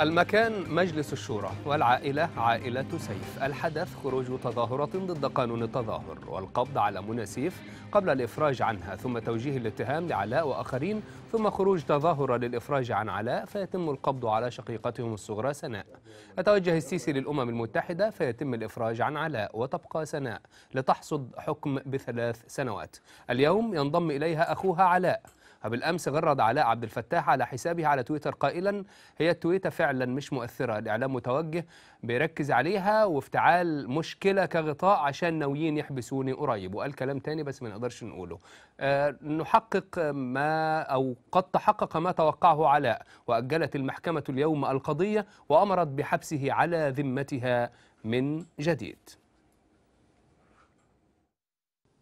المكان مجلس الشورى والعائلة عائلة سيف. الحدث خروج تظاهرة ضد قانون التظاهر والقبض على منى سيف قبل الإفراج عنها ثم توجيه الاتهام لعلاء وآخرين ثم خروج تظاهرة للإفراج عن علاء فيتم القبض على شقيقتهم الصغرى سناء. يتوجه السيسي للأمم المتحدة فيتم الإفراج عن علاء وتبقى سناء لتحصد حكم بثلاث سنوات. اليوم ينضم إليها أخوها علاء. بالامس غرد علاء عبد الفتاح على حسابه على تويتر قائلا هي التويتة فعلا مش مؤثرة. الإعلام متوجه بيركز عليها وافتعال مشكلة كغطاء عشان ناويين يحبسوني قريب وقال كلام تاني بس ما نقدرش نقوله. أه نحقق ما أو قد تحقق ما توقعه علاء وأجلت المحكمة اليوم القضية وأمرت بحبسه على ذمتها من جديد.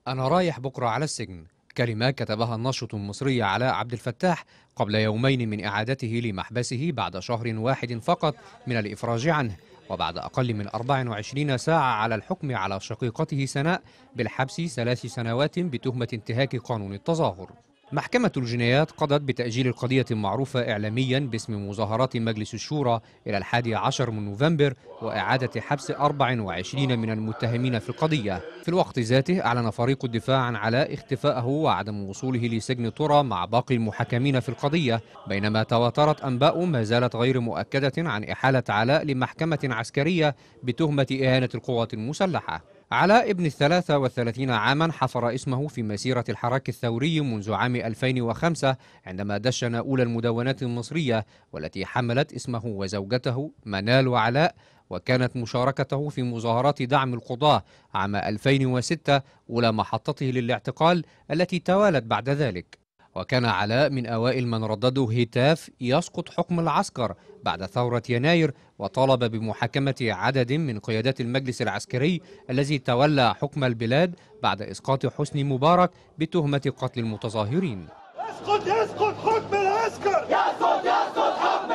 أنا رايح بكرة على السجن. كلمة كتبها الناشط المصري علاء عبد الفتاح قبل يومين من إعادته لمحبسه بعد شهر واحد فقط من الإفراج عنه وبعد أقل من 24 ساعة على الحكم على شقيقته سناء بالحبس ثلاث سنوات بتهمة انتهاك قانون التظاهر. محكمة الجنايات قضت بتأجيل القضية المعروفة إعلاميا باسم مظاهرات مجلس الشورى إلى الحادي عشر من نوفمبر وإعادة حبس 24 من المتهمين في القضية. في الوقت ذاته أعلن فريق الدفاع عن علاء اختفاءه وعدم وصوله لسجن طرى مع باقي المحاكمين في القضية بينما تواترت أنباء ما زالت غير مؤكدة عن إحالة علاء لمحكمة عسكرية بتهمة إهانة القوات المسلحة. علاء ابن الثلاثة والثلاثين عاما حفر اسمه في مسيرة الحراك الثوري منذ عام 2005 عندما دشن أولى المدونات المصرية والتي حملت اسمه وزوجته منال وعلاء وكانت مشاركته في مظاهرات دعم القضاة عام 2006 أولى محطته للاعتقال التي توالت بعد ذلك. وكان علاء من أوائل من رددوا هتاف يسقط حكم العسكر بعد ثورة يناير وطالب بمحاكمة عدد من قيادات المجلس العسكري الذي تولى حكم البلاد بعد إسقاط حسني مبارك بتهمة قتل المتظاهرين. اسقط يسقط حكم العسكر! يسقط يسقط حكم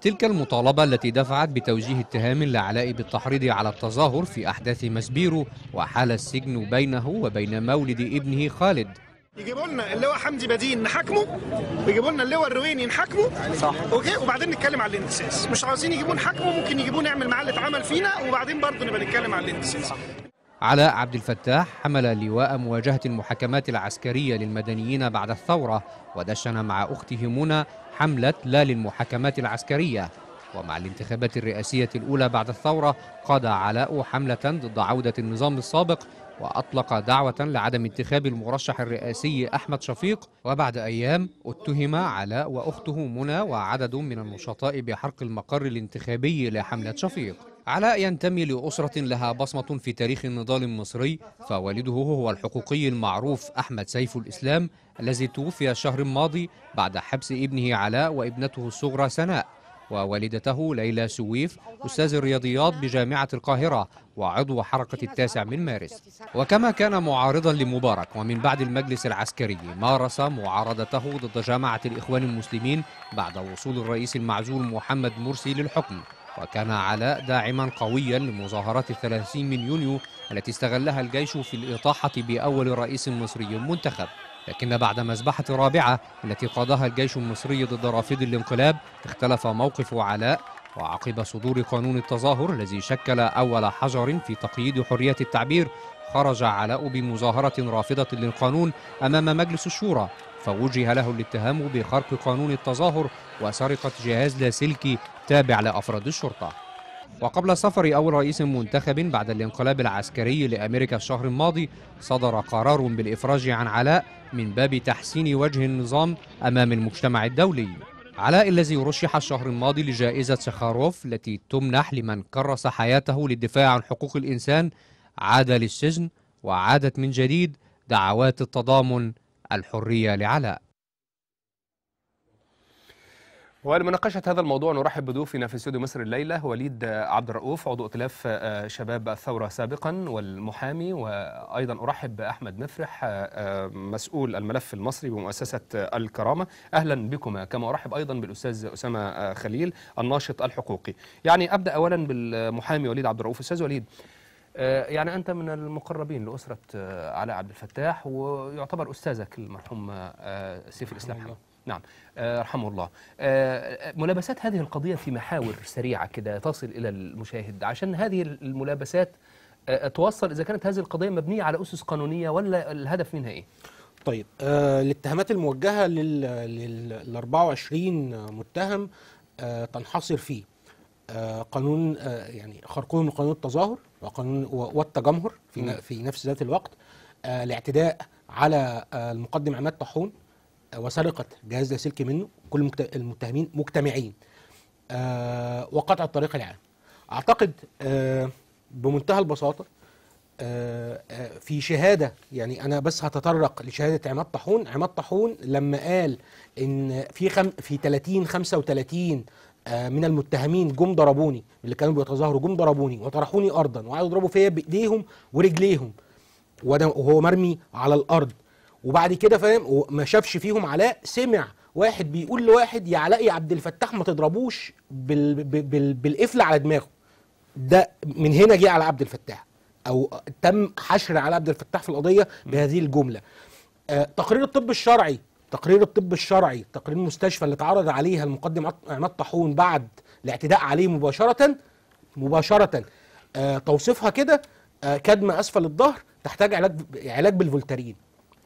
تلك المطالبة التي دفعت بتوجيه اتهام لعلاء بالتحريض على التظاهر في أحداث مسبيرو وحال السجن بينه وبين مولد ابنه خالد. يجيبوا لنا اللواء حمدي بدين نحاكمه ويجيبوا لنا اللواء الرويني نحاكمه صح. OK؟ وبعدين نتكلم على الانتساس. مش عاوزين يجيبوا نحاكمه ممكن يجيبوا نعمل معاه اللي اتعمل فينا وبعدين برضه نبقى نتكلم على الانتساس. علاء عبد الفتاح حمل لواء مواجهة المحاكمات العسكرية للمدنيين بعد الثورة ودشن مع أخته منى حملة لا للمحاكمات العسكرية. ومع الانتخابات الرئاسية الأولى بعد الثورة قاد علاء حملة ضد عودة النظام السابق وأطلق دعوة لعدم انتخاب المرشح الرئاسي أحمد شفيق. وبعد أيام اتهم علاء وأخته منى وعدد من النشطاء بحرق المقر الانتخابي لحملة شفيق. علاء ينتمي لأسرة لها بصمة في تاريخ النضال المصري فوالده هو الحقوقي المعروف أحمد سيف الإسلام الذي توفي الشهر الماضي بعد حبس ابنه علاء وابنته الصغرى سناء. ووالدته ليلى سويف أستاذ الرياضيات بجامعة القاهرة وعضو حركة التاسع من مارس. وكما كان معارضا لمبارك ومن بعد المجلس العسكري مارس معارضته ضد جامعة الإخوان المسلمين بعد وصول الرئيس المعزول محمد مرسي للحكم. وكان علاء داعما قويا لمظاهرات الثلاثين من يونيو التي استغلها الجيش في الإطاحة بأول رئيس مصري منتخب. لكن بعد مذبحة رابعة التي قادها الجيش المصري ضد رافضي الانقلاب اختلف موقف علاء وعقب صدور قانون التظاهر الذي شكل أول حجر في تقييد حرية التعبير خرج علاء بمظاهرة رافضة للقانون أمام مجلس الشورى فوجه له الاتهام بخرق قانون التظاهر وسرقة جهاز لاسلكي تابع لأفراد الشرطة. وقبل سفر أول رئيس منتخب بعد الانقلاب العسكري لأمريكا الشهر الماضي صدر قرار بالإفراج عن علاء من باب تحسين وجه النظام أمام المجتمع الدولي. علاء الذي رشح الشهر الماضي لجائزة سخاروف التي تمنح لمن كرس حياته للدفاع عن حقوق الإنسان عاد للسجن وعادت من جديد دعوات التضامن الحرية لعلاء. ولمناقشة هذا الموضوع نرحب بضيوفنا في استوديو مصر الليلة وليد عبد الرؤوف عضو ائتلاف شباب الثورة سابقا والمحامي وأيضا أرحب بأحمد مفرح مسؤول الملف المصري بمؤسسة الكرامة. أهلا بكما كما أرحب أيضا بالأستاذ أسامة خليل الناشط الحقوقي. يعني أبدأ أولا بالمحامي وليد عبد الرؤوف. أستاذ وليد يعني أنت من المقربين لأسرة علاء عبد الفتاح ويعتبر أستاذك المرحوم سيف الإسلام. نعم. آه، رحمه الله آه، ملابسات هذه القضية في محاور سريعة كده تصل إلى المشاهد. عشان هذه الملابسات آه، توصل إذا كانت هذه القضية مبنية على أسس قانونية ولا الهدف منها إيه؟ طيب الاتهامات الموجهة لل لل 24 متهم تنحصر في قانون يعني خرقهم قانون التظاهر وقانون والتجمهر في في نفس ذات الوقت الاعتداء على المقدم عماد طاحون وسرقة جهاز لاسلكي منه كل المتهمين مجتمعين. آه وقطع الطريق العام. أعتقد آه بمنتهى البساطة آه، في شهادة يعني أنا بس هتطرق لشهادة عماد طاحون. عماد طاحون لما قال إن في خم في 30 35 آه، من المتهمين جم ضربوني اللي كانوا بيتظاهروا جم ضربوني وطرحوني ارضا وقعدوا يضربوا فيا بإيديهم ورجليهم. وهو مرمي على الأرض. وبعد كده فاهم وما شافش فيهم علاء سمع واحد بيقول لواحد يا علاء يا عبد الفتاح ما تضربوش بال بال بال بالقفل على دماغه. ده من هنا جه على عبد الفتاح أو تم حشر على عبد الفتاح في القضية بهذه الجملة. آه تقرير الطب الشرعي تقرير الطب الشرعي تقرير المستشفى اللي اتعرض عليها المقدم عماد طاحون بعد الاعتداء عليه مباشرة مباشرة. آه توصيفها كده آه كدمة أسفل الظهر تحتاج علاج علاج بالفولتارين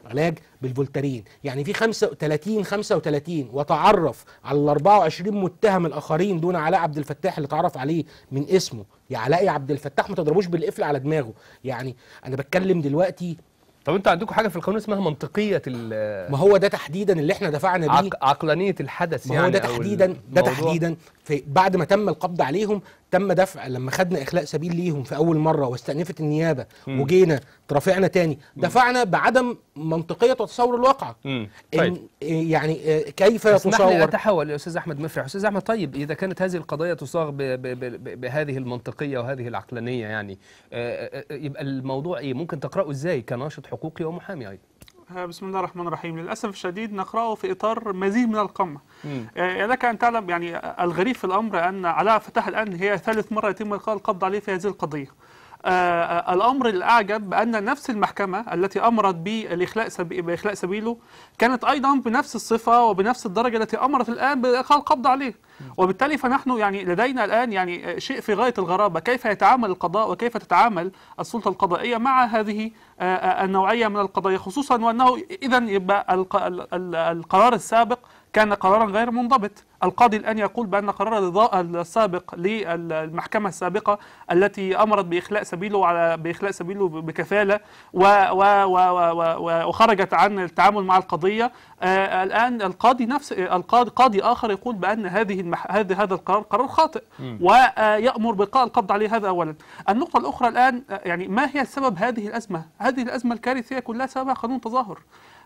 علاج بالفولتارين يعني في 35 35 وتعرف على ال 24 متهم الآخرين دون علاء عبد الفتاح اللي تعرف عليه من اسمه. يا علاء يا عبد الفتاح ما تضربوش بالقفل على دماغه. يعني أنا بتكلم دلوقتي طب أنتوا عندكم حاجة في القانون اسمها منطقية ال- ما هو ده تحديدا اللي إحنا دفعنا بيه. عق- عقلانية الحدث ما يعني هو ده أو تحديدا ده. تحديدا في بعد ما تم القبض عليهم تم دفع لما خدنا إخلاء سبيل ليهم في أول مرة واستأنفت النيابة مم. وجينا ترافعنا تاني دفعنا بعدم منطقية تصور الواقعه مم. طيب. إن يعني آه، كيف اسمح لي يتصور أتحول يا أستاذ أحمد مفرح. أستاذ أحمد طيب إذا كانت هذه القضية تصاغ ب ب ب بهذه المنطقية وهذه العقلانية يعني آه، آه، يبقى الموضوع إيه؟ ممكن تقرأه إزاي كناشط حقوقي ومحامي أيضا؟ آه، بسم الله الرحمن الرحيم. للأسف الشديد نقرأه في إطار مزيد من القمة. آه، لك أن تعلم يعني الغريب في الأمر أن علاء فتح الآن هي ثالث مرة يتم إلقاء القبض عليه في هذه القضية. آه، آه، الأمر الأعجب بأن نفس المحكمة التي أمرت بالإخلاء سبي... بإخلاء سبيله كانت أيضا بنفس الصفة وبنفس الدرجة التي أمرت الآن بإلقاء القبض عليه. وبالتالي فنحن يعني لدينا الآن يعني شيء في غاية الغرابة. كيف يتعامل القضاء وكيف تتعامل السلطة القضائية مع هذه آه، آه، النوعية من القضايا خصوصا وأنه إذا يبقى الق- ال- ال- القرار السابق كان قرارا غير منضبط. القاضي الآن يقول بأن قرار الرضا السابق للمحكمة السابقة التي أمرت بإخلاء سبيله على بإخلاء سبيله بكفالة و و و و و وخرجت عن التعامل مع القضية. آه الآن القاضي نفس القاضي قاضي آخر يقول بأن هذه المح... هذا هذا القرار قرار خاطئ. ويأمر بإلقاء القبض عليه هذا أولا. النقطة الأخرى الآن آه، يعني ما هي سبب هذه الأزمة؟ هذه الأزمة الكارثية كلها سببها قانون تظاهر.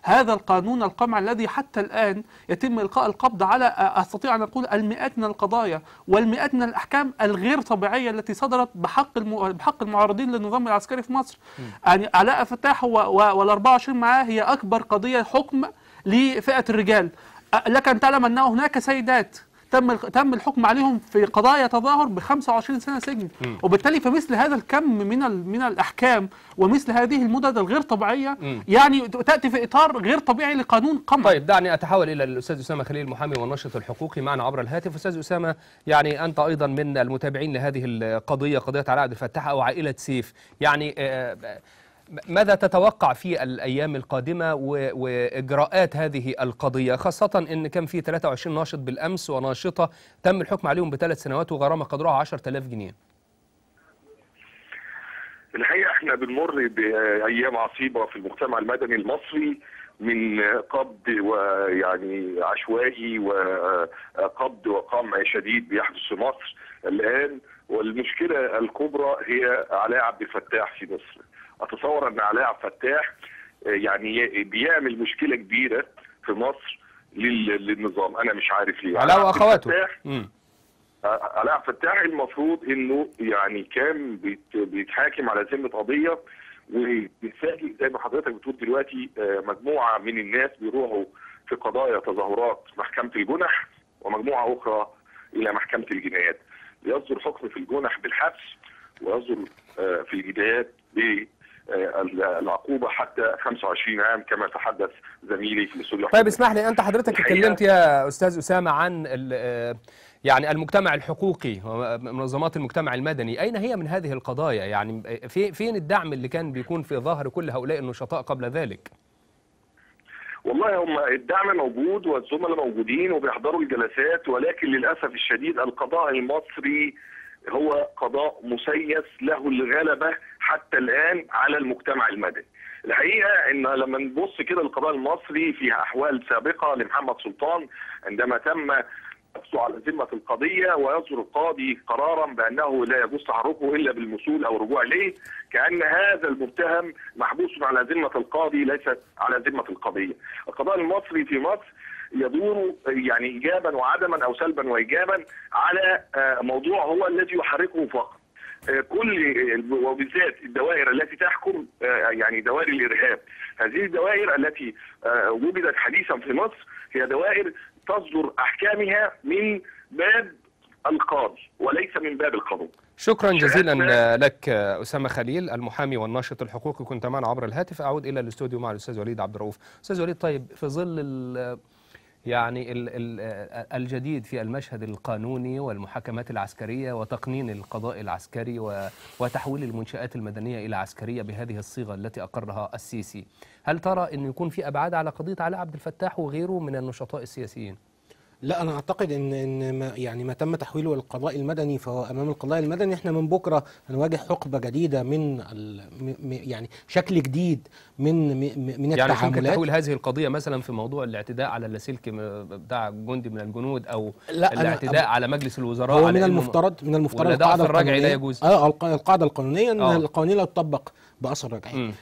هذا القانون القمع الذي حتى الآن يتم إلقاء القبض على أستطيع أن أقول المئات من القضايا والمئات من الأحكام الغير طبيعية التي صدرت بحق. بحق المعارضين للنظام العسكري في مصر يعني علاء فتاح وال 24 معاه هي أكبر قضية حكم لفئة الرجال لك أن تعلم أن هناك سيدات تم تم الحكم عليهم في قضايا تظاهر ب 25 سنة سجن. وبالتالي فمثل هذا الكم من من الأحكام ومثل هذه المدد الغير طبيعية مم. يعني تأتي في إطار غير طبيعي لقانون قمع. طيب دعني أتحول إلى الأستاذ أسامة خليل المحامي والناشط الحقوقي معنا عبر الهاتف. أستاذ أسامة يعني أنت أيضا من المتابعين لهذه القضية قضية علاء عبد الفتاح أو عائلة سيف. يعني آه، ماذا تتوقع في الأيام القادمة و- وإجراءات هذه القضية؟ خاصة إن كان في 23 ناشط بالأمس وناشطة تم الحكم عليهم بثلاث سنوات وغرامة قدرها 10000 جنيه. الحقيقة إحنا بنمر بأيام عصيبة في المجتمع المدني المصري من قبض ويعني عشوائي وقبض وقمع شديد بيحدث في مصر الآن. والمشكلة الكبرى هي علاء عبد الفتاح في مصر. أتصور أن علاء عبد الفتاح يعني بيعمل مشكلة كبيرة في مصر لل- للنظام. أنا مش عارف ليه. علاء وأخواته. مم. علاء عبد الفتاح المفروض إنه يعني كان بيت- بيتحاكم على ذمة قضية وبتفاجئ زي ما حضرتك بتقول دلوقتي آه، مجموعة من الناس بيروحوا في قضايا تظاهرات محكمة الجنح ومجموعة أخرى إلى محكمة الجنايات. يصدر حكم في الجنح بالحبس ويصدر آه، في الجنايات آه، العقوبة حتى 25 عام كما تحدث زميلي في الاستوديو طيب اسمح لي أنت حضرتك اتكلمت يا أستاذ أسامة عن آه، يعني المجتمع الحقوقي ومنظمات المجتمع المدني. أين هي من هذه القضايا؟ يعني في فين الدعم اللي كان بيكون في ظهر كل هؤلاء النشطاء قبل ذلك؟ والله هم الدعم موجود والزملاء موجودين وبيحضروا الجلسات ولكن للأسف الشديد القضاء المصري هو قضاء مسيس له الغلبة حتى الآن على المجتمع المدني. الحقيقة إن لما نبص كده القضاء المصري في أحوال سابقة لمحمد سلطان عندما تم نفسه على ذمة القضية ويصدر القاضي قرارا بأنه لا يجوز تحركه إلا بالمثول أو الرجوع إليه كأن هذا المتهم محبوس على ذمة القاضي ليست على ذمة القضية. القضاء المصري في مصر يدور يعني ايجابا وعدما أو سلبا وايجابا على آه، موضوع هو الذي يحركه فقط. آه، كل وبالذات الدوائر التي تحكم آه، يعني دوائر الإرهاب. هذه الدوائر التي آه، وجدت حديثا في مصر هي دوائر تصدر أحكامها من باب القاضي وليس من باب القانون. شكرا جزيلا لك أسامة خليل المحامي والناشط الحقوقي. كنت معنا عبر الهاتف. أعود إلى الاستوديو مع الأستاذ وليد عبد الرؤوف. أستاذ وليد طيب في ظل يعني ال- ال- الجديد في المشهد القانوني والمحاكمات العسكرية وتقنين القضاء العسكري وتحويل المنشآت المدنية إلى عسكرية بهذه الصيغة التي أقرها السيسي. هل ترى إن يكون في أبعاد على قضية علاء عبد الفتاح وغيره من النشطاء السياسيين؟ لا أنا أعتقد إن إن ما يعني ما تم تحويله للقضاء المدني فهو أمام القضاء المدني. إحنا من بكرة هنواجه حقبة جديدة من ال يعني شكل جديد من من يعني ممكن التعاملات. تحويل هذه القضية مثلا في موضوع الاعتداء على اللاسلكي بتاع جندي من الجنود أو لا، الاعتداء على مجلس الوزراء هو على من المفترض من المفترض ضعف الرجعي لا يجوز. آه الق- القاعدة القانونية إن آه. القوانين لا تطبق باثر رجعي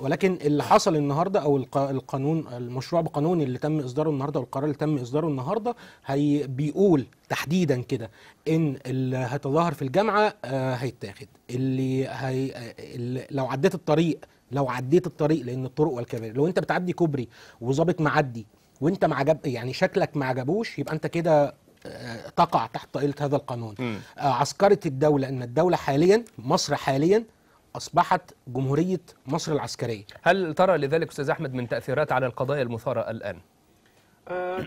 ولكن اللي حصل النهارده أو الق- القانون المشروع بقانون اللي تم إصداره النهارده والقرار اللي تم إصداره النهارده هي بيقول تحديدا كده إن اللي هيتظاهر في الجامعة آه هيتاخد اللي هي اللي لو عديت الطريق لو عديت الطريق لأن الطرق والكباري لو أنت بتعدي كوبري وظابط معدي وأنت ما عجب يعني شكلك ما عجبوش يبقى أنت كده آه، تقع تحت طائلة هذا القانون مم. آه، عسكرة الدولة أن الدولة حاليا مصر حاليا أصبحت جمهورية مصر العسكرية. هل ترى لذلك أستاذ أحمد من تأثيرات على القضايا المثارة الآن؟ آه،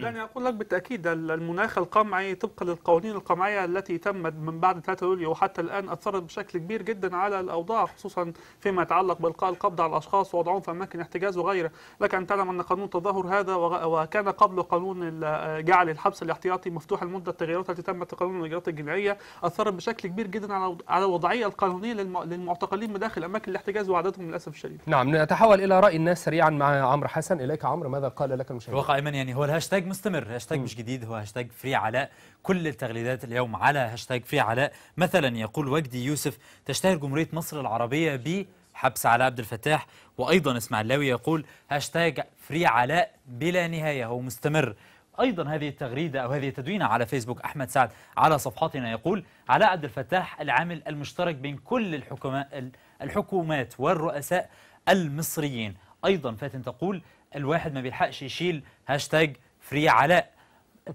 دعني أقول لك بالتأكيد ال- المناخ القمعي طبقا للقوانين القمعية التي تمت من بعد 3 يوليو وحتى الآن أثرت بشكل كبير جدا على الأوضاع خصوصا فيما يتعلق بإلقاء القبض على الأشخاص ووضعهم في أماكن احتجاز وغيره. لك أن تعلم أن قانون التظاهر هذا وكان قبل قانون آه، جعل الحبس الاحتياطي مفتوح المدة التغييرات التي تمت في قانون الإجراءات الجنائية أثرت بشكل كبير جدا على على الوضعية القانونية للم- للمعتقلين من داخل أماكن الاحتجاز وعددهم للأسف الشديد. نعم نتحول إلى رأي الناس سريعا مع عمرو حسن. إليك عمرو ماذا قال لك المشاهد؟ ايمن يعني هو الهاشتاج مستمر. هاشتاج مش جديد هو هاشتاج Free علاء. كل التغريدات اليوم على هاشتاج Free علاء. مثلا يقول وجدي يوسف تشتهر جمهورية مصر العربية بحبس علاء عبد الفتاح وأيضا اسماعيلاوي يقول هاشتاج Free علاء بلا نهاية هو مستمر. أيضا هذه التغريدة أو هذه التدوينة على فيسبوك أحمد سعد على صفحتنا يقول علاء عبد الفتاح العامل المشترك بين كل الحكومات الحكومات والرؤساء المصريين. أيضا فاتن تقول الواحد ما بيلحقش يشيل هاشتاج Free علاء.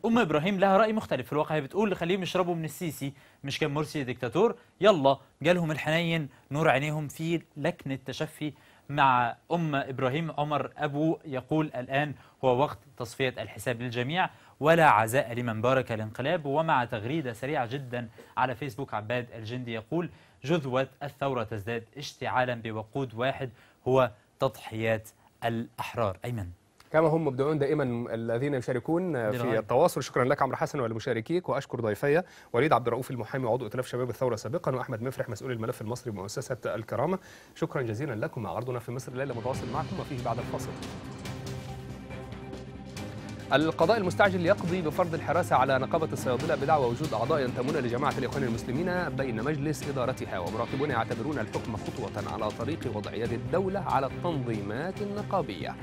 أم إبراهيم لها رأي مختلف في الواقع. هي بتقول خليهم يشربوا من السيسي مش كان مرسي ديكتاتور. يلا جالهم الحنين نور عينيهم في لكنه تشفي مع أم إبراهيم. عمر أبو يقول الآن هو وقت تصفية الحساب للجميع. ولا عزاء لمن بارك الانقلاب. ومع تغريدة سريعة جدا على فيسبوك عباد الجندي يقول جذوة الثورة تزداد اشتعالا بوقود واحد هو تضحيات الأحرار. أيمن. كما هم مبدعون دائما الذين يشاركون في. التواصل. شكرا لك عمرو حسن ولمشاركيك وأشكر ضيفي وليد عبد الرؤوف المحامي وعضو ائتلاف شباب الثورة سابقا وأحمد مفرح مسؤول الملف المصري بمؤسسة الكرامة. شكرا جزيلا لكم. عرضنا في مصر الليلة متواصل معكم وفيه بعد الفاصل. القضاء المستعجل يقضي بفرض الحراسة على نقابة الصيادلة بدعوى وجود أعضاء ينتمون لجماعة الإخوان المسلمين بين مجلس إدارتها. ومراقبون يعتبرون الحكم خطوة على طريق وضع يد الدولة على التنظيمات النقابية.